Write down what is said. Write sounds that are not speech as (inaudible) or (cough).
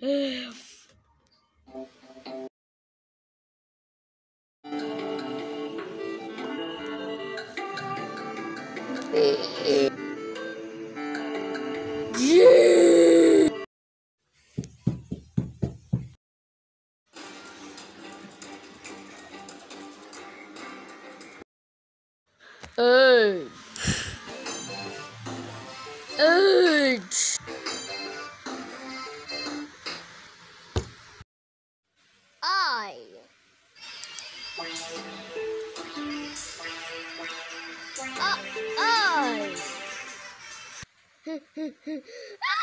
Hey. Hey. I. Uh, I. (laughs) (laughs)